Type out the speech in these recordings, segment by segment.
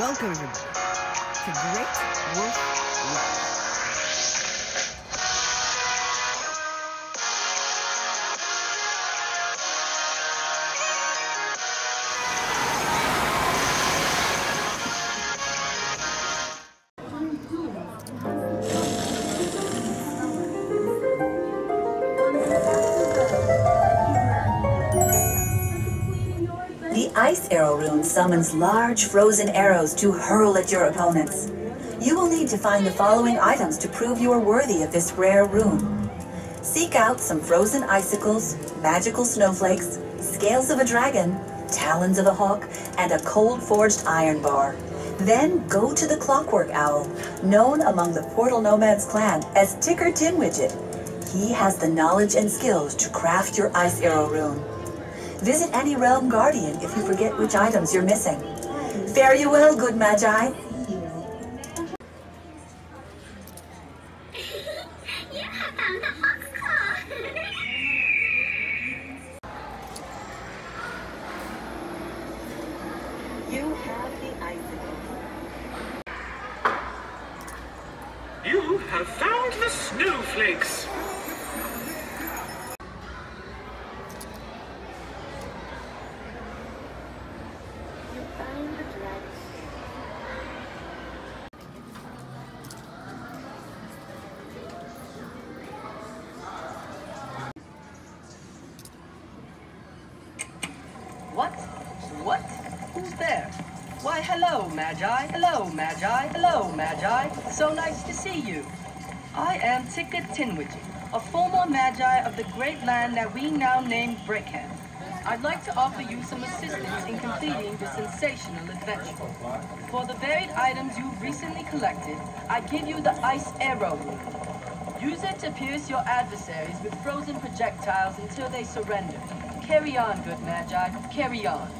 Welcome everybody to Great Wolf Lodge. Ice Arrow Rune summons large frozen arrows to hurl at your opponents. You will need to find the following items to prove you are worthy of this rare rune. Seek out some frozen icicles, magical snowflakes, scales of a dragon, talons of a hawk, and a cold forged iron bar. Then go to the Clockwork Owl, known among the Portal Nomads clan as Ticker Tinwidget. He has the knowledge and skills to craft your Ice Arrow Rune. Visit any Realm Guardian if you forget which items you're missing. Fare you well, good Magi. you have the item. You have found the fox claw. You have the icicle. You have found the snowflakes. What? What? Who's there? Why, hello, Magi. Hello, Magi. Hello, Magi. So nice to see you. I am Ticker Tinwidget, a former Magi of the great land that we now name Brickhead. I'd like to offer you some assistance in completing this sensational adventure. For the varied items you've recently collected, I give you the Ice Arrow. Use it to pierce your adversaries with frozen projectiles until they surrender. Carry on, good Magi. Carry on.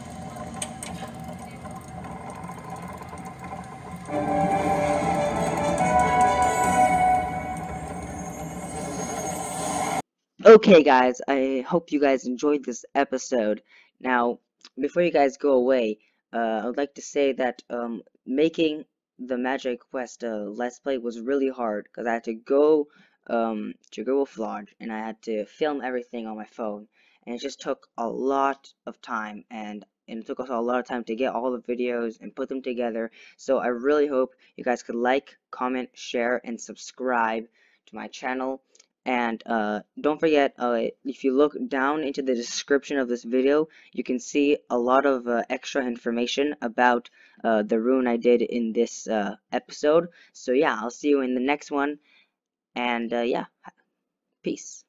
Okay, guys, I hope you guys enjoyed this episode. Now, before you guys go away, uh, I would like to say that um, making the Magic Quest uh, Let's Play was really hard because I had to go um, to Google Lodge and I had to film everything on my phone, and it just took a lot of time and and it took us a lot of time to get all the videos and put them together. So I really hope you guys could like, comment, share, and subscribe to my channel. And uh, don't forget, uh, if you look down into the description of this video, you can see a lot of uh, extra information about uh, the rune I did in this uh, episode. So yeah, I'll see you in the next one. And uh, yeah, peace.